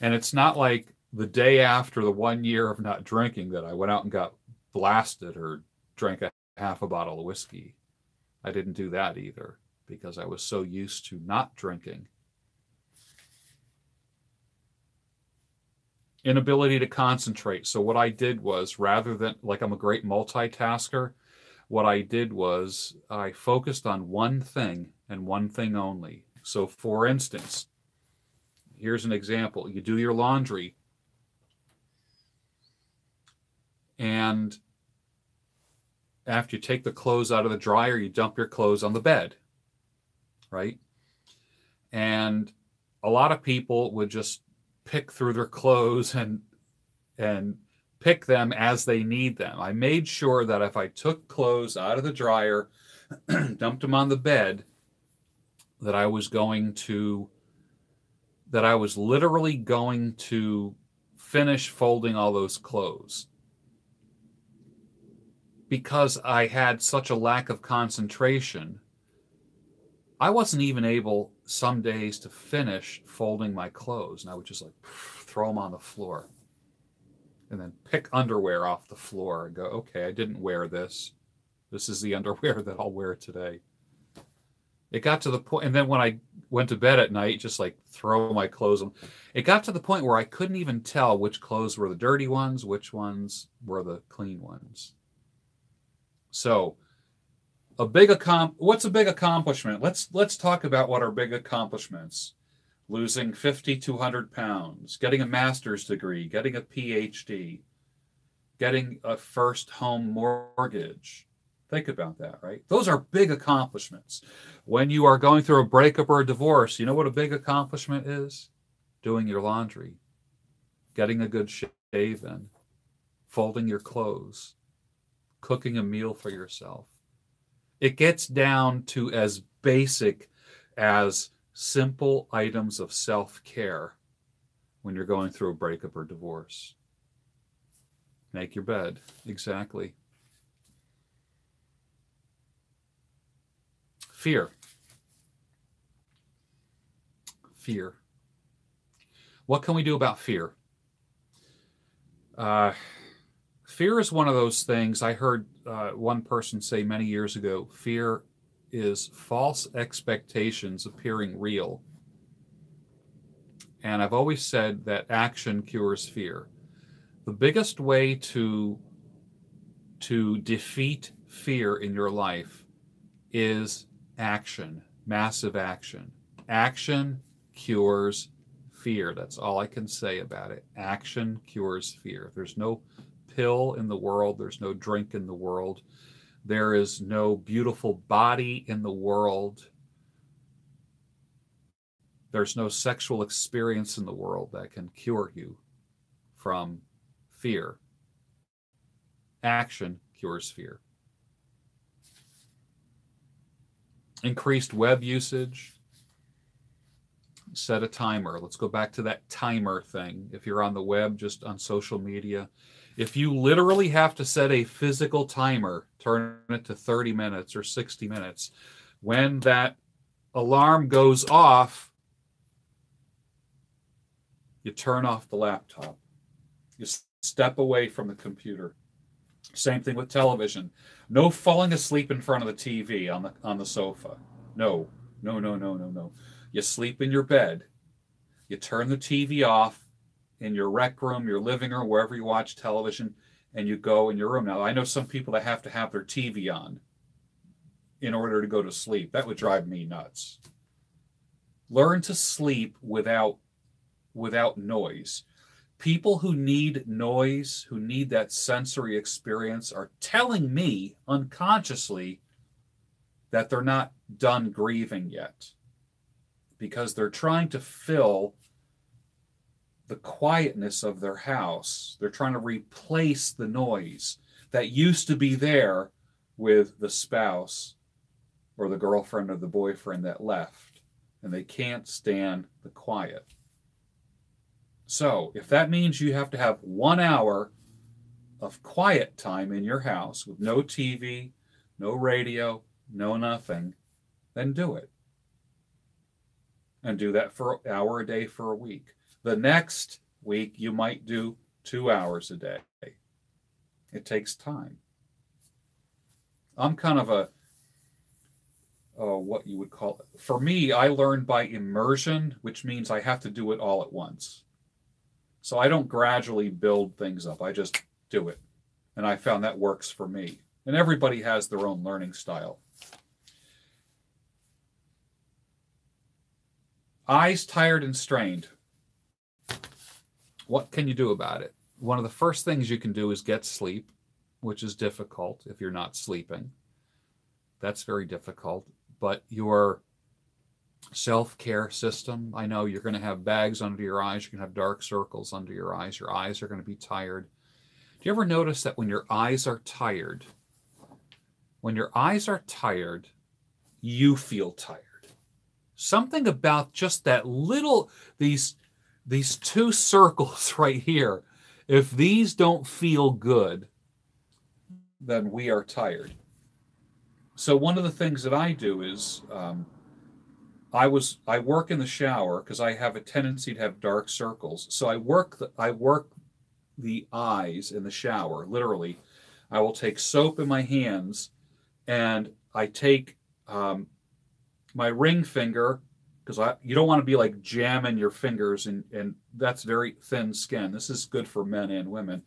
And it's not like the day after the one year of not drinking that I went out and got blasted or drank a half a bottle of whiskey. I didn't do that either because I was so used to not drinking. Inability to concentrate. So, what I did was rather than like I'm a great multitasker, what I did was I focused on one thing and one thing only. So, for instance, here's an example you do your laundry, and after you take the clothes out of the dryer, you dump your clothes on the bed, right? And a lot of people would just pick through their clothes and and pick them as they need them. I made sure that if I took clothes out of the dryer, dumped them on the bed, that I was going to that I was literally going to finish folding all those clothes because I had such a lack of concentration, I wasn't even able some days to finish folding my clothes. And I would just like throw them on the floor and then pick underwear off the floor and go, okay, I didn't wear this. This is the underwear that I'll wear today. It got to the point, and then when I went to bed at night, just like throw my clothes on. It got to the point where I couldn't even tell which clothes were the dirty ones, which ones were the clean ones. So, a big accom- what's a big accomplishment? Let's let's talk about what are big accomplishments. Losing 50 to 100 pounds, getting a master's degree, getting a PhD, getting a first home mortgage. Think about that, right? Those are big accomplishments. When you are going through a breakup or a divorce, you know what a big accomplishment is? Doing your laundry, getting a good shave in, folding your clothes, cooking a meal for yourself. It gets down to as basic as simple items of self care when you're going through a breakup or divorce. Make your bed. Exactly. Fear. Fear. What can we do about fear? Uh, fear is one of those things I heard uh, one person say many years ago fear is false expectations appearing real. And I've always said that action cures fear. The biggest way to to defeat fear in your life is action, massive action. Action cures fear. That's all I can say about it. Action cures fear. There's no pill in the world, there's no drink in the world, there is no beautiful body in the world. There's no sexual experience in the world that can cure you from fear. Action cures fear. Increased web usage. Set a timer. Let's go back to that timer thing. If you're on the web, just on social media, if you literally have to set a physical timer, turn it to 30 minutes or 60 minutes, when that alarm goes off, you turn off the laptop. You step away from the computer. Same thing with television. No falling asleep in front of the TV on the on the sofa. No. No, no, no, no, no. You sleep in your bed. You turn the TV off in your rec room, your living room, wherever you watch television, and you go in your room. Now, I know some people that have to have their TV on in order to go to sleep. That would drive me nuts. Learn to sleep without without noise. People who need noise, who need that sensory experience, are telling me unconsciously that they're not done grieving yet because they're trying to fill the quietness of their house. They're trying to replace the noise that used to be there with the spouse or the girlfriend or the boyfriend that left. and they can't stand the quiet. So, if that means you have to have one hour of quiet time in your house with no TV, no radio, no nothing, then do it. And do that for an hour a day for a week. The next week, you might do two hours a day. It takes time. I'm kind of a, uh, what you would call it. For me, I learn by immersion, which means I have to do it all at once. So I don't gradually build things up. I just do it. And I found that works for me. And everybody has their own learning style. Eyes tired and strained. What can you do about it? One of the first things you can do is get sleep, which is difficult if you're not sleeping. That's very difficult. But your self care system, I know you're going to have bags under your eyes, you're going to have dark circles under your eyes, your eyes are going to be tired. Do you ever notice that when your eyes are tired, when your eyes are tired, you feel tired? Something about just that little, these, these two circles right here, if these don't feel good, then we are tired. So one of the things that I do is um, I was I work in the shower because I have a tendency to have dark circles. So I work the, I work the eyes in the shower. Literally, I will take soap in my hands, and I take um, my ring finger because you don't want to be like jamming your fingers and and that's very thin skin. This is good for men and women,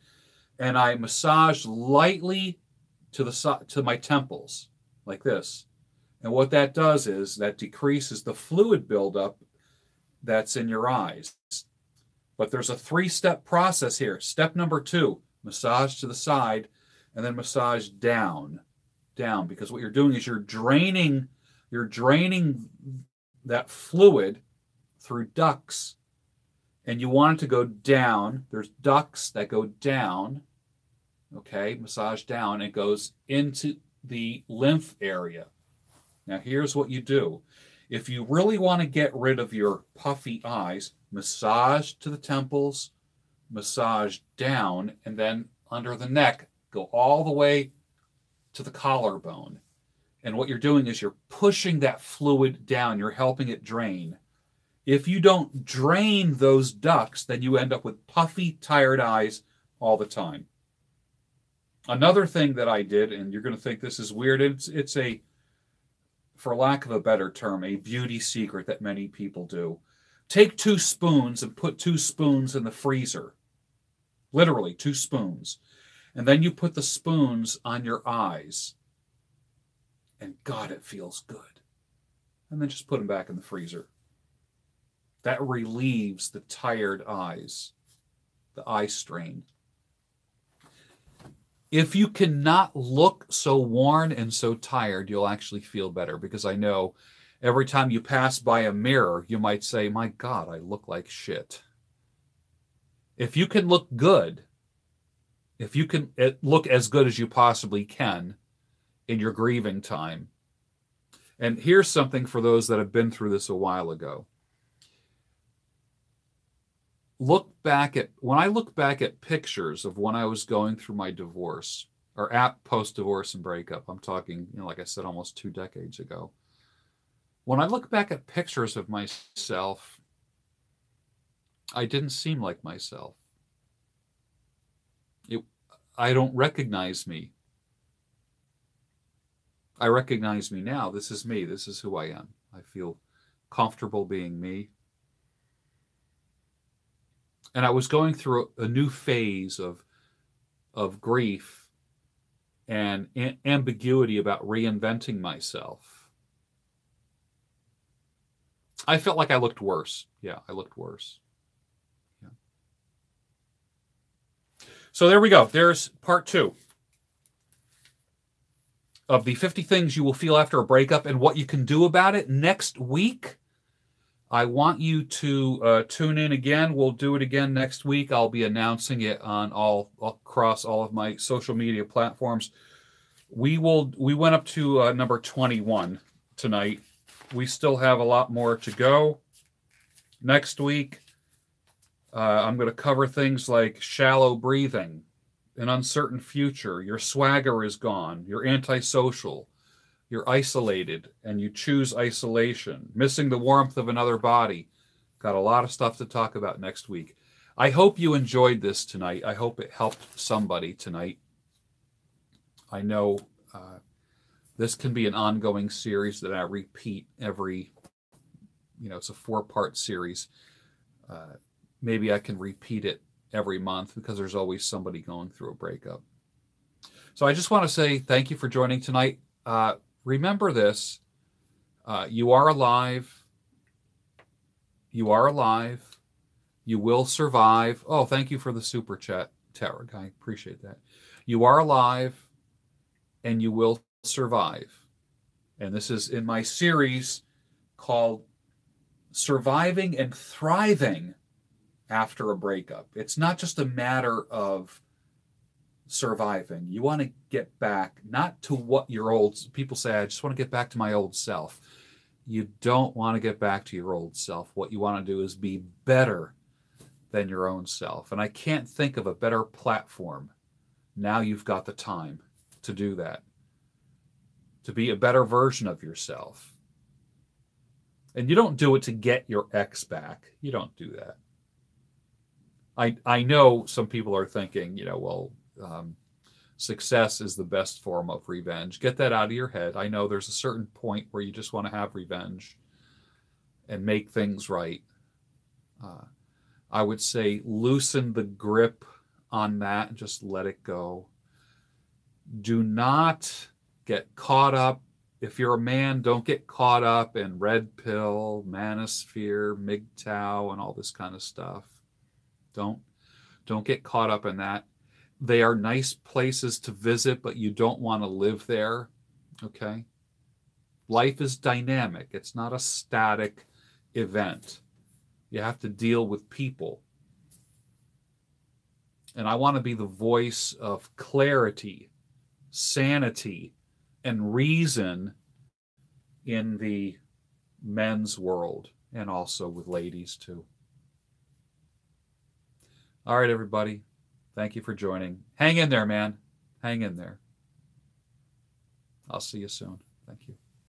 and I massage lightly to the to my temples like this. And what that does is that decreases the fluid buildup that's in your eyes. But there's a three step process here. Step number two massage to the side and then massage down down because what you're doing is you're draining you're draining that fluid through ducts. And you want it to go down. There's ducts that go down okay? Massage down. It goes into the lymph area. Now here's what you do. If you really want to get rid of your puffy eyes massage to the temples, massage down, and then under the neck, go all the way to the collarbone. And what you're doing is you're pushing that fluid down, you're helping it drain. If you don't drain those ducts, then you end up with puffy, tired eyes all the time. Another thing that I did, and you're going to think this is weird, it's, it's a, for lack of a better term, a beauty secret that many people do. Take two spoons and put two spoons in the freezer. Literally, two spoons. And then you put the spoons on your eyes. And God, it feels good. And then just put them back in the freezer. That relieves the tired eyes, the eye strain. If you cannot look so worn and so tired, you'll actually feel better because I know Every time you pass by a mirror, you might say, My God, I look like shit. If you can look good, if you can eh, look as good as you possibly can in your grieving time, and here's something for those that have been through this a while ago. Look back at when I look back at pictures of when I was going through my divorce or at post divorce and breakup. I'm talking, you know, like I said, almost two decades ago when I look back at pictures of myself, I didn't seem like myself. It, I don't recognize me. I recognize me now. This is me. This is who I am. I feel comfortable being me. And I was going through a, new phase of, of grief and a- ambiguity about reinventing myself I felt like I looked worse. Yeah, I looked worse. Yeah. So there we go. There's part two of the 50 things you will feel after a breakup and what you can do about it. Next week, I want you to uh, tune in again. We'll do it again next week. I'll be announcing it on all across all of my social media platforms. We will. We went up to uh, number 21 tonight we still have a lot more to go. Next week, uh, I'm going to cover things like shallow breathing, an uncertain future, your swagger is gone, you're antisocial, you're isolated, and you choose isolation, missing the warmth of another body. Got a lot of stuff to talk about next week. I hope you enjoyed this tonight. I hope it helped somebody tonight. I know uh, this can be an ongoing series that I repeat every, you know, it's a four part series. Uh, maybe I can repeat it every month because there's always somebody going through a breakup. So I just want to say thank you for joining tonight. Uh, remember this uh, you are alive. You are alive. You will survive. Oh, thank you for the super chat, Tara. I appreciate that. You are alive and you will survive. And this is in my series called Surviving and Thriving After a Breakup. It's not just a matter of surviving. You want to get back, not to what your old people say, I just want to get back to my old self. You don't want to get back to your old self. What you want to do is be better than your own self. And I can't think of a better platform. Now you've got the time to do that, to be a better version of yourself. And you don't do it to get your ex back. You don't do that. I, I know some people are thinking, you know, well, um, success is the best form of revenge. Get that out of your head. I know there's a certain point where you just want to have revenge and make things right. Uh, I would say loosen the grip on that and just let it go. Do not get caught up. If you're a man, don't get caught up in red pill, manosphere, MGTOW, and all this kind of stuff. Don't don't get caught up in that. They are nice places to visit, but you don't want to live there. Okay. Life is dynamic. It's not a static event. You have to deal with people. And I want to be the voice of clarity, sanity, and reason in the men's world and also with ladies too. All right, everybody. Thank you for joining. Hang in there, man. Hang in there. I'll see you soon. Thank you.